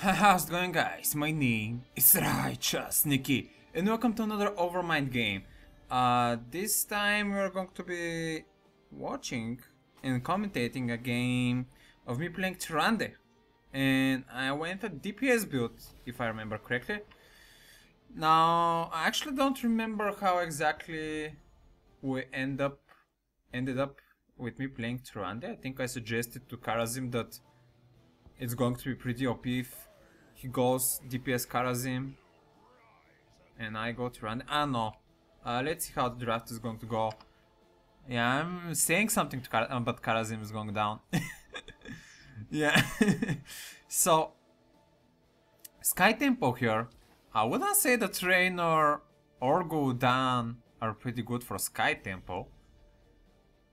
How's it going guys? My name is Righteous Nicky and welcome to another Overmind game. Uh, this time we're going to be watching and commentating a game of me playing Tyrande. And I went a DPS build, if I remember correctly. Now, I actually don't remember how exactly we end up ended up with me playing Tyrande. I think I suggested to Karazim that it's going to be pretty OP if he goes DPS Karazim. and I go Tyrande. Ah no, uh, let's see how the draft is going to go. Yeah, I'm saying something to uh, but Kharazim is going down. yeah, so Sky Temple here. I wouldn't say the Trainer or Gul'dan are pretty good for Sky Temple.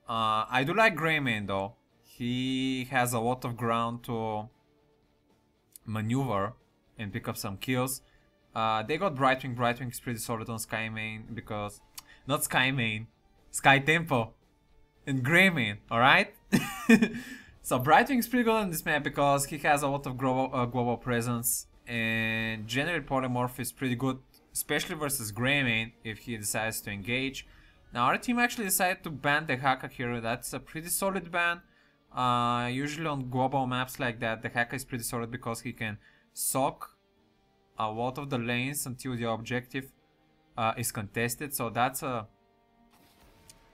Uh, I do like Greymane though. He has a lot of ground to maneuver and pick up some kills. Uh, they got Brightwing. Brightwing is pretty solid on Skymane because... Not Skymane. Sky Temple. And Greymane, alright? so Brightwing is pretty good on this map because he has a lot of global, uh, global presence. And general Polymorph is pretty good, especially versus Greymane if he decides to engage. Now our team actually decided to ban the Haka here. That's a pretty solid ban. Uh, usually on global maps like that, the hacker is pretty solid because he can soak a lot of the lanes until the objective uh, is contested. So that's a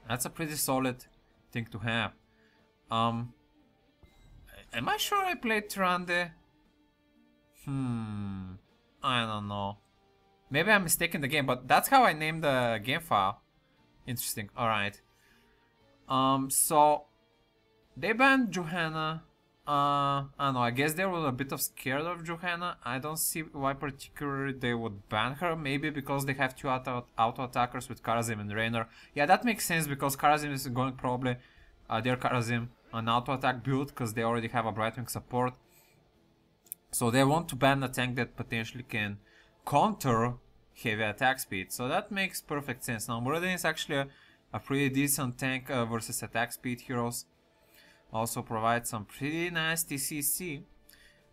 that's a pretty solid thing to have. Um, am I sure I played Tyrande? Hmm, I don't know. Maybe I'm mistaken the game, but that's how I named the game file. Interesting. All right. Um, so they banned Johanna. Uh, I know. I guess they were a bit of scared of Johanna. I don't see why particularly they would ban her. Maybe because they have two auto, auto attackers with Karazim and Raynor. Yeah, that makes sense because Karazim is going probably uh, their Karazim an auto attack build because they already have a Brightwing support. So they want to ban a tank that potentially can counter heavy attack speed. So that makes perfect sense. Now Muradin is actually a, a pretty decent tank uh, versus attack speed heroes. Also provides some pretty nice TCC.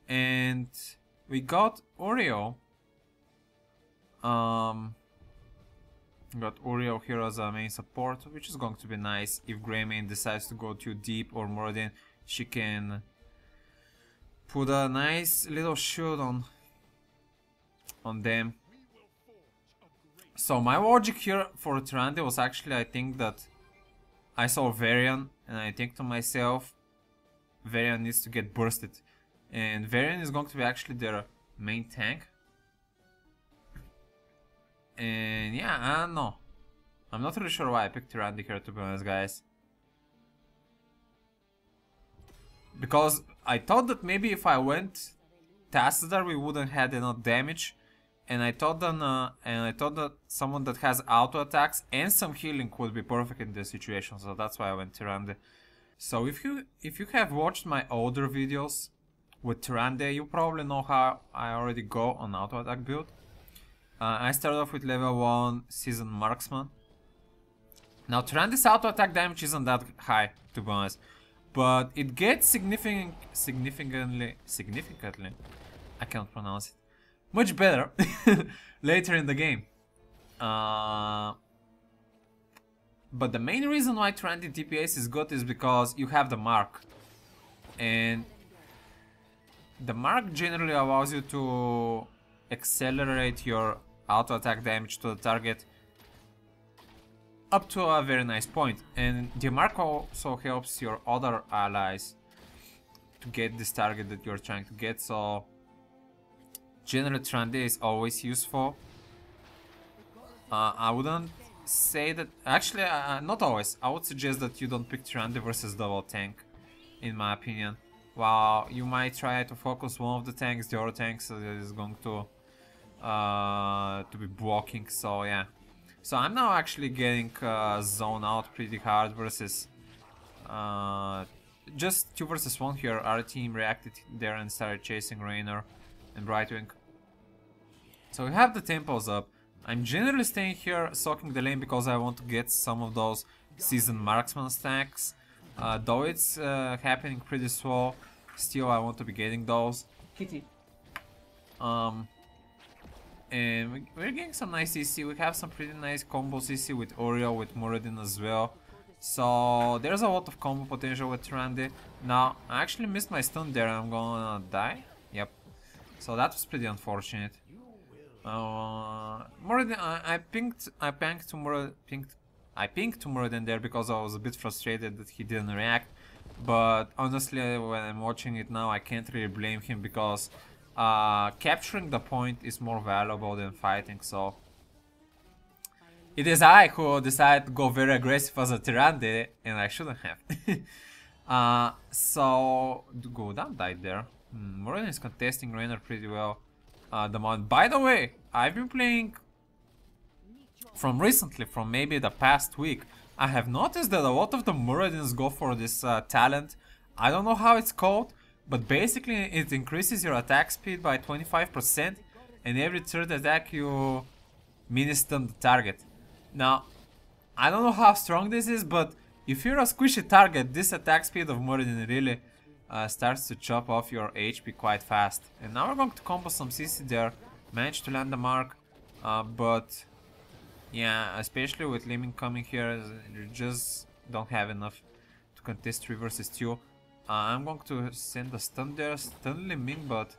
And we got Auriel. Um, got Auriel here as a main support, which is going to be nice. If Greymane decides to go too deep or Muradin, she can put a nice little shield on on them so my logic here for Tyrande was actually I think that I saw Varian and I think to myself Varian needs to get bursted. And Varian is going to be actually their main tank. And yeah I don't know. I'm not really sure why I picked Tyrande here to be honest guys. Because I thought that maybe if I went Tassadar we wouldn't have enough damage and I thought that uh, and I thought that someone that has auto attacks and some healing would be perfect in this situation, so that's why I went Tyrande. So if you if you have watched my older videos with Tyrande, you probably know how I already go on auto attack build. Uh, I started off with level 1 Seasoned Marksman. Now Tyrande's auto attack damage isn't that high, to be honest, but it gets significant, significantly, significantly, I can't pronounce it, much better later in the game. Uh, but the main reason why Tyrande DPS is good is because you have the mark. And the mark generally allows you to accelerate your auto attack damage to the target up to a very nice point. And the mark also helps your other allies to get this target that you're trying to get. So General Tyrande is always useful. Uh, I wouldn't say that... Actually, uh, uh, not always. I would suggest that you don't pick Tyrande versus double tank, in my opinion. While you might try to focus one of the tanks, the other tanks is going to uh, to be blocking, so yeah. So I'm now actually getting uh, zone out pretty hard versus uh, just 2 versus 1 here. Our team reacted there and started chasing Raynor and Brightwing. So we have the tempos up. I'm generally staying here soaking the lane because I want to get some of those Seasoned Marksman stacks. Uh, though it's uh, happening pretty slow, still I want to be getting those. Kitty. Um, and we're getting some nice CC. We have some pretty nice combo CC with Oreo, with Muradin as well. So there's a lot of combo potential with Randy. Now, I actually missed my stun there. I'm gonna die. Yep. So that was pretty unfortunate. Uh, than I, I pinged, I pinked Muradin, pinged, I pinged to Muradin there because I was a bit frustrated that he didn't react. But honestly, when I'm watching it now, I can't really blame him because uh, capturing the point is more valuable than fighting, so... It is I who decided to go very aggressive as a Tyrande, and I shouldn't have. uh, so, Gul'dan died there. Hmm, Muradin is contesting Raynor pretty well uh, the moment. By the way, I've been playing from recently, from maybe the past week, I have noticed that a lot of the Muradins go for this uh, talent. I don't know how it's called, but basically it increases your attack speed by 25% and every third attack you mini stun the target. Now, I don't know how strong this is, but if you're a squishy target, this attack speed of Muradin really uh, starts to chop off your HP quite fast. And now we're going to combo some CC there, manage to land the mark, uh, but yeah, especially with Li Ming coming here, you just don't have enough to contest 3 versus 2. Uh, I'm going to send a stun there, stun Li Ming, but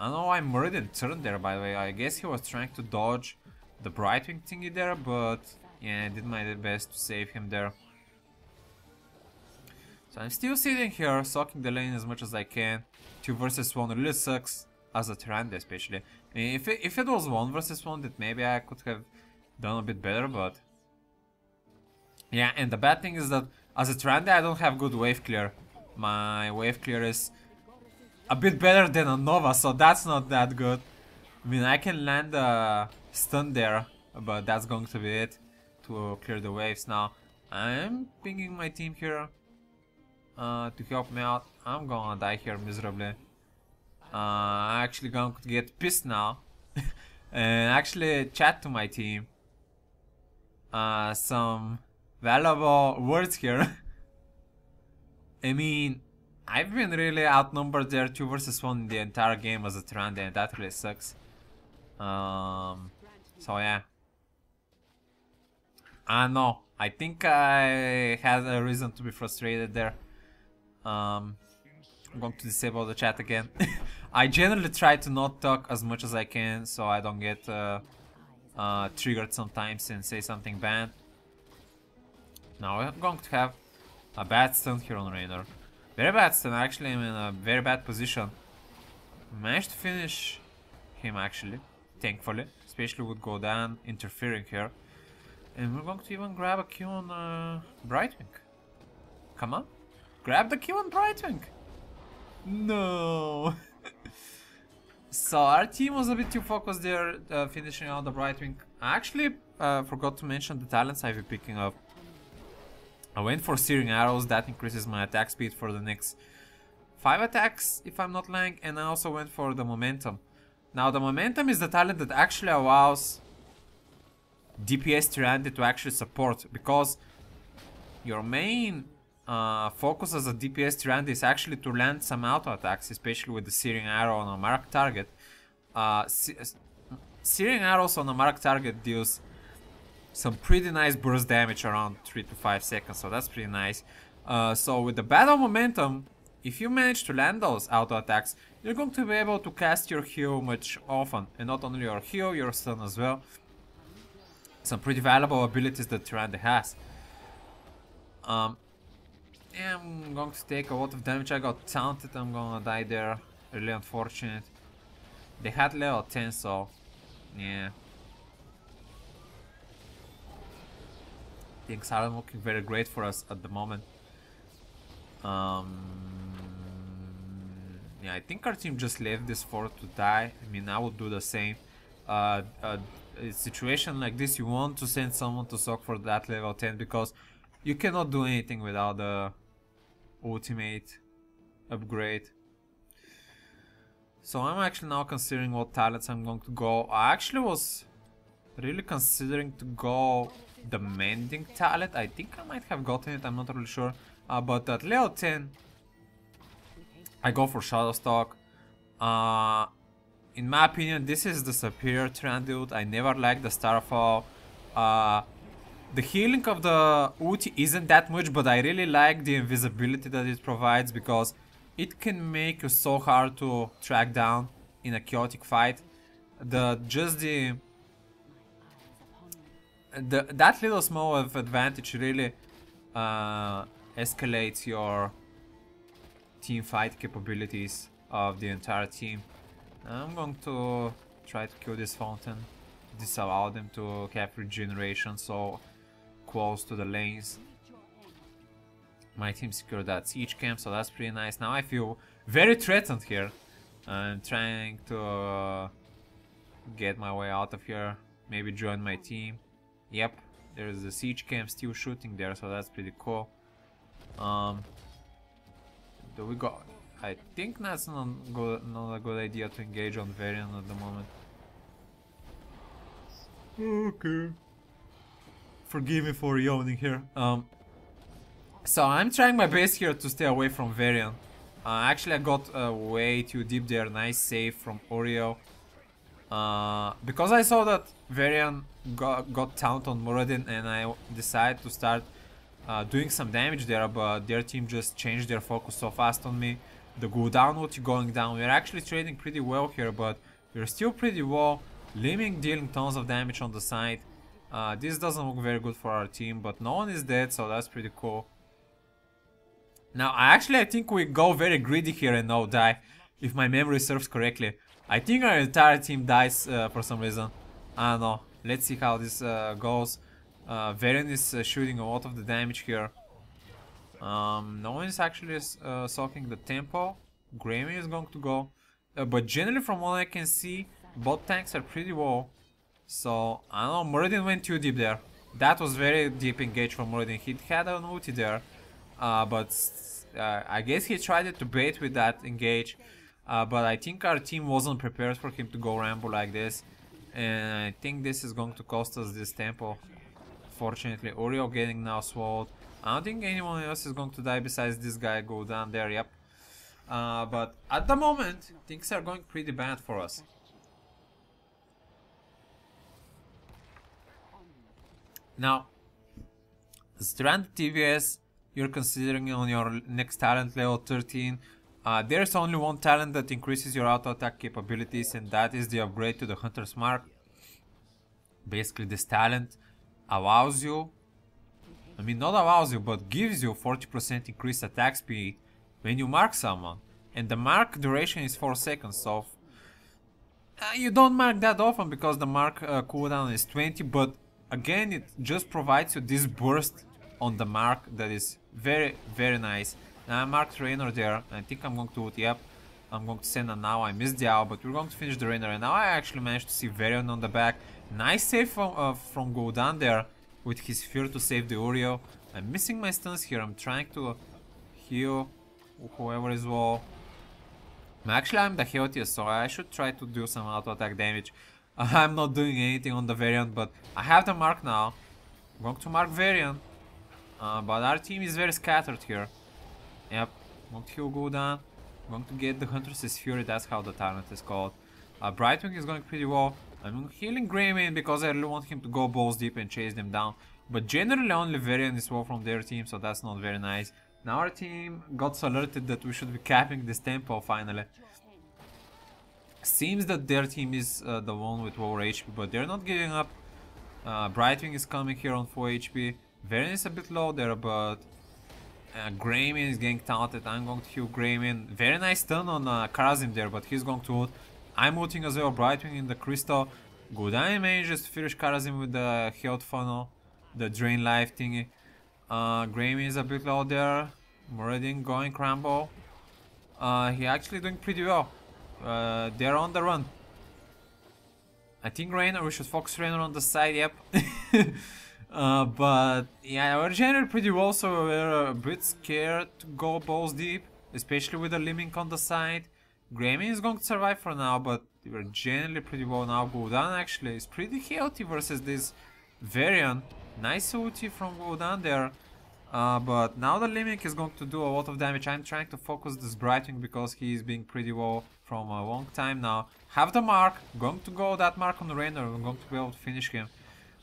I know why Muradin turned there by the way. I guess he was trying to dodge the Brightwing thingy there, but yeah, I did my best to save him there. So I'm still sitting here, sucking the lane as much as I can. 2 versus 1 really sucks, as a Tyrande especially. If, it, if it was 1 versus 1, that maybe I could have done a bit better, but... Yeah, and the bad thing is that as a Tyrande I don't have good wave clear. My wave clear is a bit better than a Nova, so that's not that good. I mean, I can land a stun there, but that's going to be it to clear the waves now. I'm pinging my team here uh, to help me out. I'm gonna die here miserably. Uh, I'm actually going to get pissed now and actually chat to my team uh, some valuable words here. I mean, I've been really outnumbered there 2 versus 1 in the entire game as a Tyrande and that really sucks. Um, so yeah. I know. I think I had a reason to be frustrated there. Um, I'm going to disable the chat again. I generally try to not talk as much as I can so I don't get uh, uh, triggered sometimes and say something bad. Now I'm going to have a bad stun here on Raynor. Very bad stun, actually I'm in a very bad position. Managed to finish him actually, thankfully. Especially with Gul'dan interfering here. And we're going to even grab a Q on uh, Brightwing. Come on. Grab the Q on Brightwing. No. So our team was a bit too focused there, uh, finishing out the Brightwing. I actually uh, forgot to mention the talents I've been picking up. I went for Searing Arrows, that increases my attack speed for the next 5 attacks, if I'm not lying, and I also went for the Momentum. Now the Momentum is the talent that actually allows DPS to actually support, because your main uh, focus as a DPS Tyrande is actually to land some auto attacks, especially with the Searing Arrow on a marked target. Uh, Searing Arrows on a marked target deals some pretty nice burst damage around 3 to 5 seconds, so that's pretty nice. Uh, so with the battle momentum, if you manage to land those auto attacks, you're going to be able to cast your heal much often. And not only your heal, your stun as well. Some pretty valuable abilities that Tyrande has. Um, am going to take a lot of damage. I got taunted. I'm gonna die there. Really unfortunate. They had level 10, so yeah. Things aren't looking very great for us at the moment. Um, yeah, I think our team just left this fort to die. I mean, I would do the same. Uh, uh, a situation like this, you want to send someone to sock for that level 10 because you cannot do anything without the ultimate upgrade. So I'm actually now considering what talents I'm going to go. I actually was really considering to go the mending talent. I think I might have gotten it, I'm not really sure. Uh, but at level 10, I go for Shadowstalk. Uh, in my opinion, this is the superior Trandute. I never liked the Starfall. Uh, the healing of the ulti isn't that much, but I really like the invisibility that it provides because it can make you so hard to track down in a chaotic fight. The just the the that little small of advantage really uh, escalates your team fight capabilities of the entire team. I'm going to try to kill this fountain, disallow them to have regeneration so close to the lanes. My team secured that siege camp, so that's pretty nice. Now I feel very threatened here. I'm trying to uh, get my way out of here, maybe join my team. Yep, there's a siege camp still shooting there, so that's pretty cool. Um, do we go? I think that's not, good, not a good idea to engage on Varian at the moment. Okay. Forgive me for yawning here. Um, so I'm trying my best here to stay away from Varian. Uh, actually, I got uh, way too deep there. Nice save from Auriel. Uh, because I saw that Varian got, got taunt on Muradin and I decided to start uh, doing some damage there, but their team just changed their focus so fast on me. The Gul'dan ulti going down. We're actually trading pretty well here, but we're still pretty well. Li Ming dealing tons of damage on the side. Uh, this doesn't look very good for our team, but no one is dead, so that's pretty cool. Now, actually, I think we go very greedy here and no die, if my memory serves correctly. I think our entire team dies uh, for some reason. I don't know. Let's see how this uh, goes. Uh, is uh, shooting a lot of the damage here. Um, no one is actually uh, soaking the tempo. Grammy is going to go. Uh, but generally from what I can see, both tanks are pretty low. So, I don't know, Muradin went too deep there. That was very deep engage from Muradin. He had an ulti there. Uh, but uh, I guess he tried to bait with that engage. Uh, but I think our team wasn't prepared for him to go Rambo like this. And I think this is going to cost us this tempo. Fortunately, Auriel getting now swallowed. I don't think anyone else is going to die besides this guy go down there, yep. Uh, but at the moment, things are going pretty bad for us. Now, Strand TVS, you're considering on your next talent level 13. Uh, there's only one talent that increases your auto attack capabilities, and that is the upgrade to the Hunter's Mark. Basically, this talent allows you, I mean, not allows you, but gives you 40% increased attack speed when you mark someone. And the mark duration is 4 seconds, so uh, you don't mark that often because the mark uh, cooldown is 20, but again it just provides you this burst on the mark that is very very nice. Now I marked Raynor there. I think I'm going to yep I'm going to send a now. I missed the owl but we're going to finish the Raynor and now I actually managed to see Varian on the back. Nice save from, uh, from Gul'dan there with his fear to save the Auriel. I'm missing my stuns here. I'm trying to heal whoever is low Actually, I'm the healthiest, so I should try to do some auto attack damage. I'm not doing anything on the Varian, but I have the mark now. Going to mark Varian. Uh, but our team is very scattered here. Yep, to heal Gul'dan. I'm going to get the Huntress's Fury, that's how the talent is called. Uh, Brightwing is going pretty well. I'm healing Greymane because I really want him to go balls deep and chase them down. But generally only Varian is well from their team, so that's not very nice. Now our team got alerted that we should be capping this tempo finally. Seems that their team is uh, the one with lower HP, but they're not giving up. Uh, Brightwing is coming here on 4 HP. Varian is a bit low there, but uh, Greymane is getting taunted. I'm going to heal Greymane. Very nice stun on uh, Kharazim there, but he's going to ult. I'm ulting as well. Brightwing in the Crystal. Gul'dan manages to finish Karazim with the health funnel, the drain life thingy. Uh, Greymane is a bit low there. Muradin going Crumble. Uh, he actually doing pretty well. Uh, they're on the run. I think Raynor, we should focus Raynor on the side, yep. uh, but yeah, we're generally pretty well, so we're a bit scared to go balls deep, especially with the Li Ming on the side. Greymane is going to survive for now, but we're generally pretty well now. Gul'dan actually is pretty healthy versus this Varian. Nice ulti from Gul'dan there. Uh, but now the Li Ming is going to do a lot of damage. I'm trying to focus this Brightwing because he is being pretty low from a long time now. Have the mark, going to go that mark on Raynor, I'm going to be able to finish him.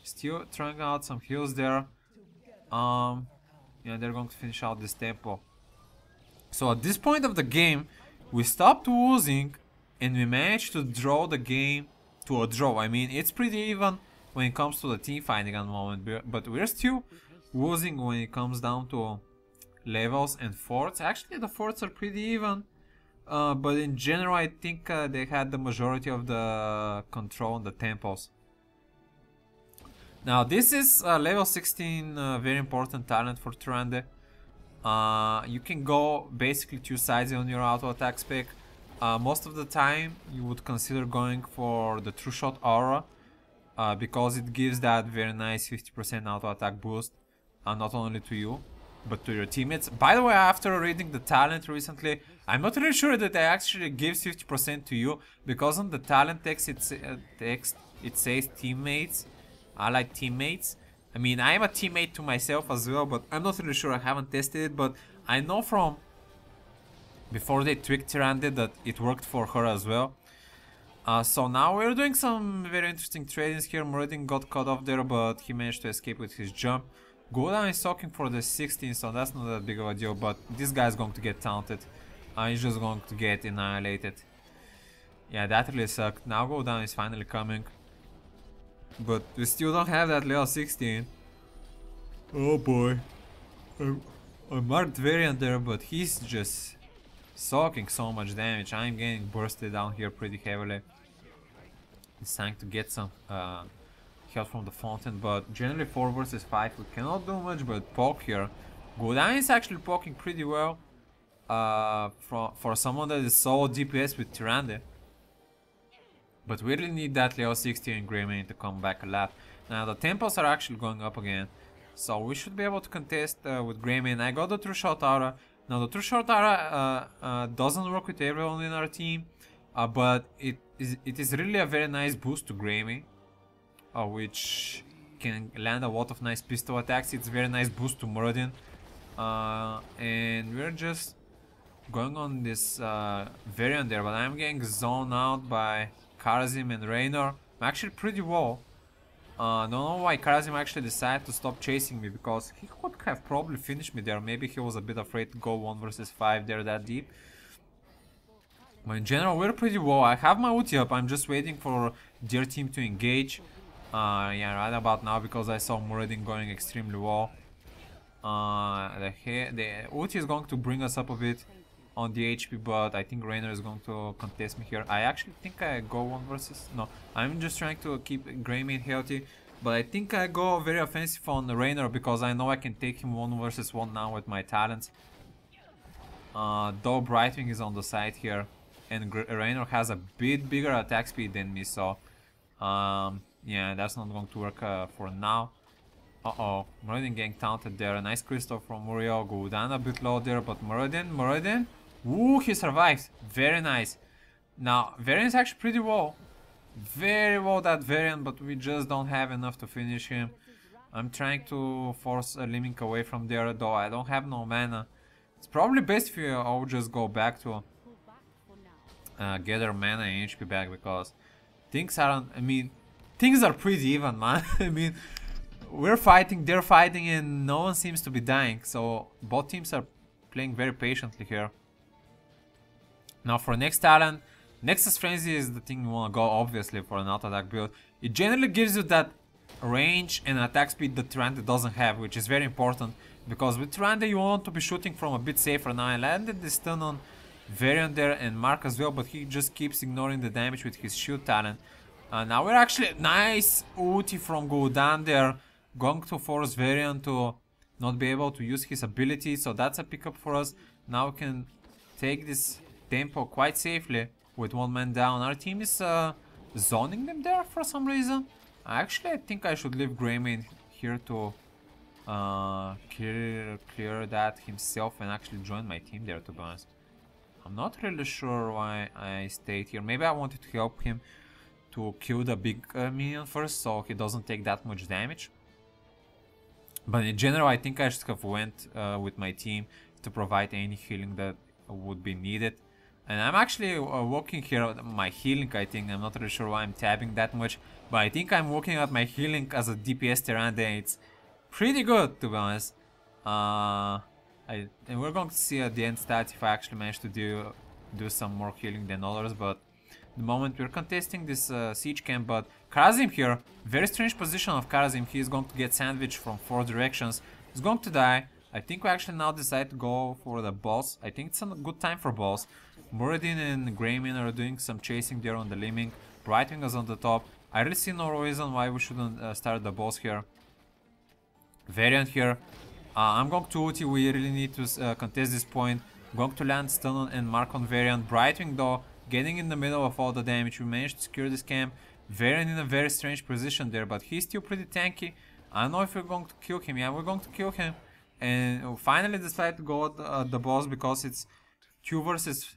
Still trying out some heals there. Um, yeah, they're going to finish out this tempo. So at this point of the game, we stopped losing and we managed to draw the game to a draw. I mean, it's pretty even when it comes to the team fighting at the moment, but we're still losing when it comes down to levels and forts. Actually, the forts are pretty even, uh, but in general, I think uh, they had the majority of the control on the temples. Now, this is uh, level 16, uh, very important talent for Tyrande. Uh, you can go basically two sides on your auto attack spec. Most of the time, you would consider going for the True Shot Aura, because it gives that very nice 50% auto attack boost not only to you, but to your teammates. By the way, after reading the talent recently, I'm not really sure that it actually gives 50% to you, because on the talent text it, uh, text, it says teammates, allied teammates. I mean, I am a teammate to myself as well, but I'm not really sure, I haven't tested it, but I know from before they tweaked Tyrande that it worked for her as well. Uh, so now we're doing some very interesting tradings here. Muradin got caught off there, but he managed to escape with his jump. Gul'dan is talking for the 16, so that's not that big of a deal, but this guy's going to get taunted. He's just going to get annihilated. Yeah, that really sucked. Now Gul'dan is finally coming. But we still don't have that level 16. Oh boy. I marked Varian there, but he's just soaking so much damage. I'm getting bursted down here pretty heavily. It's time to get some uh, help from the fountain, but generally 4 versus 5 we cannot do much but poke here. Gul'dan is actually poking pretty well uh, for, for someone that is so DPS with Tyrande. But we really need that Leo 60 and Greymane to come back a lot. Now the tempos are actually going up again. So we should be able to contest uh, with Greymane. I got the True Shot Aura. Now the True Shot Aura uh, uh, doesn't work with everyone in our team. Uh, but it is, it is really a very nice boost to Greymane uh, which can land a lot of nice pistol attacks. It's very nice boost to Muradin. And we're just going on this uh, Varian there, but I'm getting zoned out by Karazim and Raynor. I'm actually pretty low. Uh, don't know why Karazim actually decided to stop chasing me, because he could have probably finished me there. Maybe he was a bit afraid to go 1 versus 5 there that deep. But in general, we're pretty well. I have my ulti up, I'm just waiting for their team to engage. Uh, yeah, right about now because I saw Muradin going extremely well. Uh, the, the ulti is going to bring us up a bit on the HP, but I think Raynor is going to contest me here. I actually think I go one versus... No, I'm just trying to keep Greymane healthy. But I think I go very offensive on Raynor because I know I can take him one versus one now with my talents. Uh, though Brightwing is on the side here. And Raynor has a bit bigger attack speed than me, so... Um, yeah, that's not going to work uh, for now. Uh-oh, Muradin getting taunted there. A nice crystal from Muriel. Gul'dan a bit low there, but Muradin, Muradin... Ooh, he survives. Very nice. Now, Varian is actually pretty well. Very well that Varian, but we just don't have enough to finish him. I'm trying to force a Li Ming away from there, though I don't have no mana. It's probably best if you all just go back to uh, gather mana and HP back, because things aren't... I mean, things are pretty even, man. I mean, we're fighting, they're fighting, and no one seems to be dying. So both teams are playing very patiently here. Now for next talent, Nexus Frenzy is the thing you want to go, obviously, for an auto-attack build. It generally gives you that range and attack speed that Tyrande doesn't have, which is very important. Because with Tyrande you want to be shooting from a bit safer. Now I landed this stun on Varian there and Mark as well, but he just keeps ignoring the damage with his shield talent. Uh, now we're actually nice ulti from Gul'dan there, going to force Varian to not be able to use his ability, so that's a pickup for us. Now we can take this tempo quite safely with one man down. Our team is uh, zoning them there for some reason. Actually, I think I should leave Greymane here to uh, clear, clear that himself and actually join my team there, to be honest. I'm not really sure why I stayed here. Maybe I wanted to help him to kill the big uh, minion first so he doesn't take that much damage. But in general, I think I should have went uh, with my team to provide any healing that would be needed. And I'm actually uh, working here my healing, I think. I'm not really sure why I'm tabbing that much. But I think I'm working at my healing as a DPS Tyrande. It's pretty good, to be honest. Uh, I, and we're going to see at the end stats if I actually manage to do do some more healing than others. But the moment we're contesting this uh, siege camp, but Karazim here, very strange position of Karazim. He is going to get sandwiched from four directions. He's going to die. I think we actually now decide to go for the boss. I think it's a good time for boss. Muradin and Greymane are doing some chasing there on the Li Ming. Brightwing is on the top. I really see no reason why we shouldn't uh, start the boss here. Varian here. Uh, I'm going to ulti, we really need to uh, contest this point. Going to land stun and mark on Varian. Brightwing though, getting in the middle of all the damage. We managed to secure this camp. Varian in a very strange position there, but he's still pretty tanky. I don't know if we're going to kill him. Yeah, we're going to kill him. And finally decide to go at uh, the boss because it's 2 versus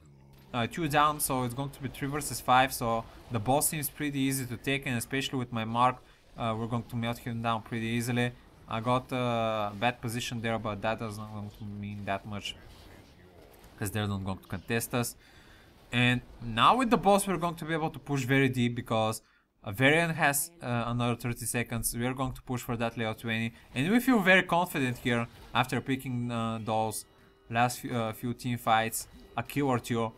uh, 2 down, so it's going to be 3 versus 5. So the boss seems pretty easy to take, and especially with my mark, uh, we're going to melt him down pretty easily. I got a bad position there, but that doesn't going to mean that much because they're not going to contest us. And now with the boss, we're going to be able to push very deep because a Varian has uh, another 30 seconds. We are going to push for that layout 20. And we feel very confident here after picking uh, those last few, uh, few team fights. A kill or two.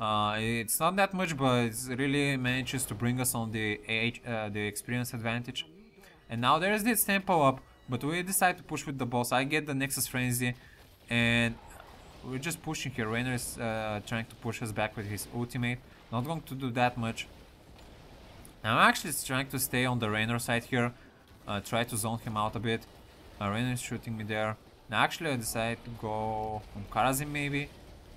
Uh, it's not that much, but it really manages to bring us on the age, uh, the experience advantage. And now there is this tempo up, but we decide to push with the boss. I get the Nexus Frenzy, and we're just pushing here. Raynor is uh, trying to push us back with his ultimate. Not going to do that much. I'm actually trying to stay on the Raynor side here. Uh, try to zone him out a bit. Uh, Raynor is shooting me there. Now actually I decide to go on Kharazim maybe.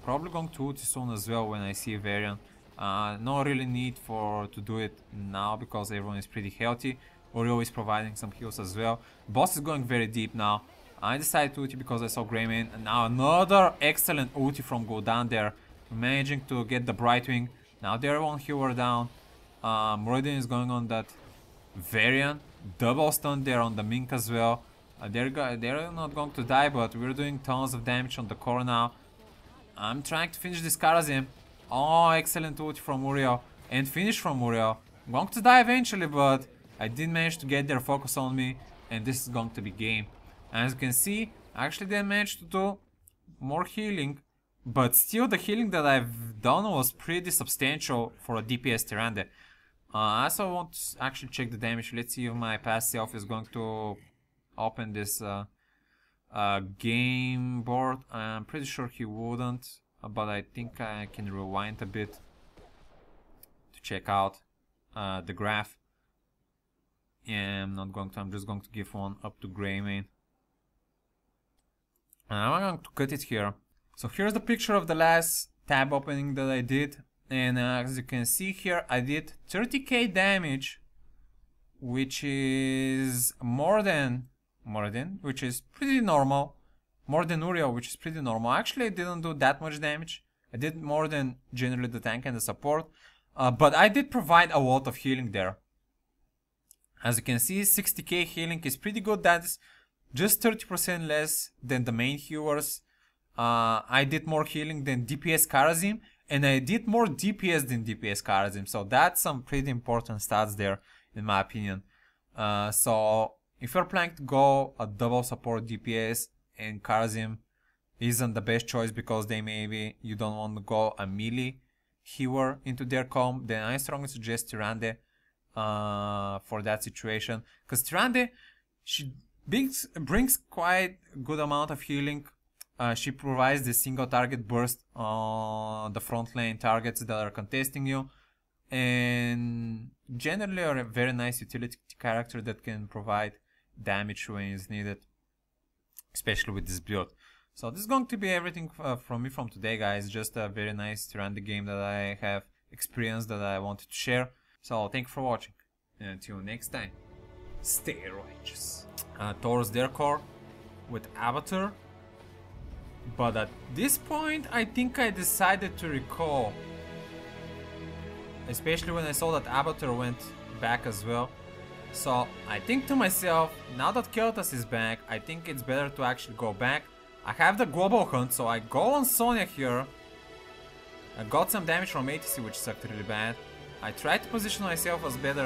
Probably going to ulti soon as well when I see Varian. Uh, no really need for to do it now because everyone is pretty healthy. Auriel is providing some heals as well. Boss is going very deep now. I decided to ulti because I saw Greymane. And now another excellent ulti from Gul'dan there. Managing to get the Brightwing. Now they're one healer down. Uh, Muradin is going on that Varian. Double stun there on the Mink as well. Uh, they're, they're not going to die, but we're doing tons of damage on the core now. I'm trying to finish this Karazim. Oh, excellent ulti from Auriel. And finish from Auriel. I'm going to die eventually, but I did manage to get their focus on me. And this is going to be game. As you can see, actually they managed to do more healing, but still the healing that I've done was pretty substantial for a DPS Tyrande. Uh, I also want to actually check the damage. Let's see if my past self is going to open this uh, uh, game board. I'm pretty sure he wouldn't, but I think I can rewind a bit to check out the graph. Yeah, I'm not going to, I'm just going to give one up to Greymane. And I'm going to cut it here. So here's the picture of the last tab opening that I did. And uh, as you can see here, I did 30k damage, which is more than more than which is pretty normal. More than Auriel, which is pretty normal. Actually, I didn't do that much damage. I did more than generally the tank and the support. Uh, but I did provide a lot of healing there. As you can see, 60k healing is pretty good. That's just 30% less than the main healers. Uh, I did more healing than DPS Kharazim, and I did more DPS than DPS Kharazim. So that's some pretty important stats there, in my opinion. Uh, so if you're planning to go a double support DPS and Kharazim isn't the best choice because they maybe you don't want to go a melee healer into their comp, then I strongly suggest Tyrande uh, for that situation. Because Tyrande, she brings, brings quite good amount of healing. Uh, she provides the single target burst on the front lane targets that are contesting you. And generally are a very nice utility character that can provide damage when it's needed. Especially with this build. So this is going to be everything uh, from me from today guys. Just a very nice the game that I have experienced that I wanted to share. So thank you for watching. And until next time, stay righteous uh, towards their core with Avatar. But at this point, I think I decided to recall. Especially when I saw that Avatar went back as well. So I think to myself, now that Kael'thas is back, I think it's better to actually go back. I have the global hunt, so I go on Sonya here. I got some damage from ATC, which sucked really bad. I tried to position myself as better